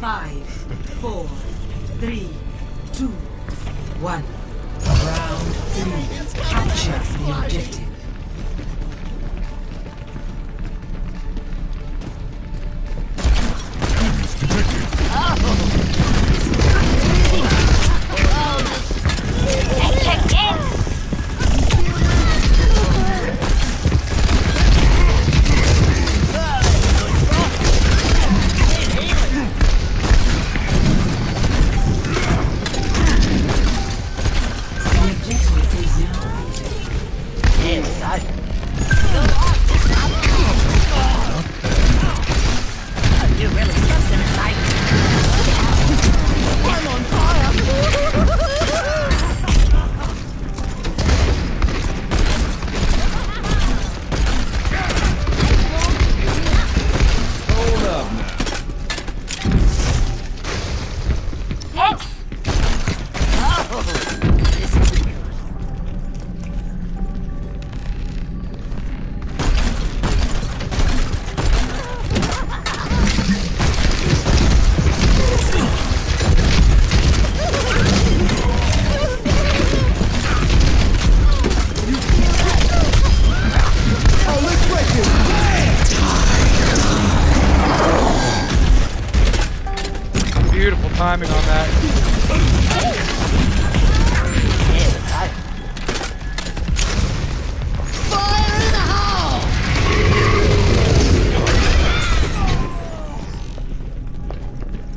Five, four, three, two, one. Round three. Capture the objective. Now timing on that. Fire in the hole!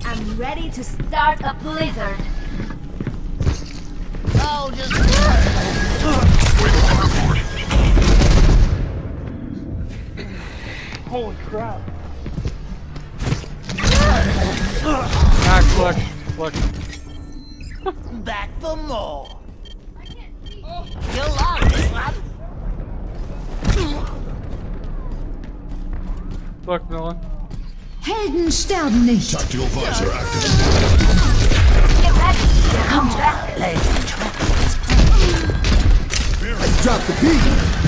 I'm ready to start a blizzard. Oh, just Holy crap. Max, look. Look. back for more. You'll love this one. Look, Nolan. Helden sterben nicht. Tactical visor active. Get ready. Come back, ladies and gentlemen. Drop the beat!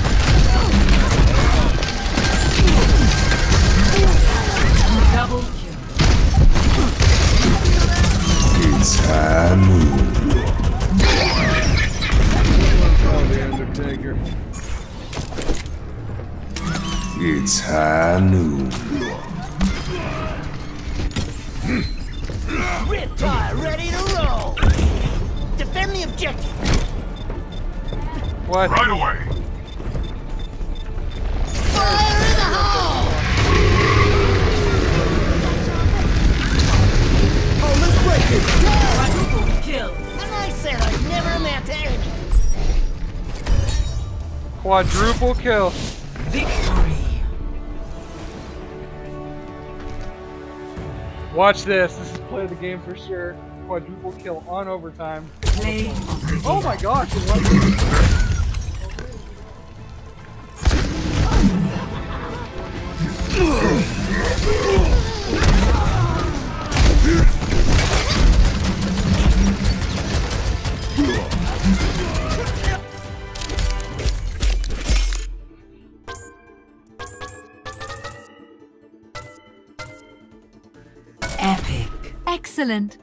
It's Hanu. RIP-Tire ready to roll. Defend the objective. What? Right away. Fire in the hole! Oh, let's break it! Quadruple kill. And I said I'd never amount to anything. Quadruple kill. Victory. Watch this. This is play of the game for sure. Quadruple kill on overtime. Play of the Oh my gosh. Excellent.